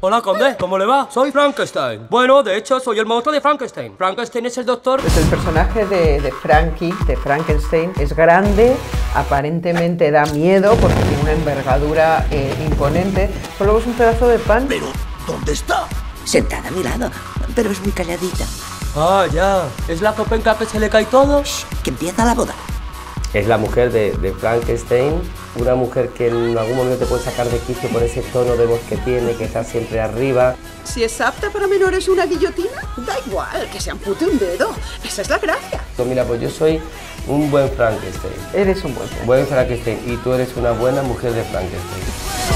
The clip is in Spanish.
Hola, conde, ¿cómo le va? Soy Frankenstein. Bueno, de hecho, soy el monstruo de Frankenstein. Frankenstein es el doctor... Pues el personaje de, de Frankie, de Frankenstein, es grande, aparentemente da miedo porque tiene una envergadura eh, imponente, pero luego es un pedazo de pan. Pero, ¿dónde está? Sentada a mi lado, pero es muy calladita. Ah, ya. ¿Es la copenca que se le cae todo? Shh, que empieza la boda. Es la mujer de, de, Frankenstein, una mujer que en algún momento te puede sacar de quicio por ese tono de voz que tiene, que está siempre arriba. Si es apta para menores una guillotina, da igual, que se ampute un dedo. Esa es la gracia. No, mira, pues yo soy un buen Frankenstein. Eres un buen Frankenstein. Buen Frankenstein y tú eres una buena mujer de Frankenstein.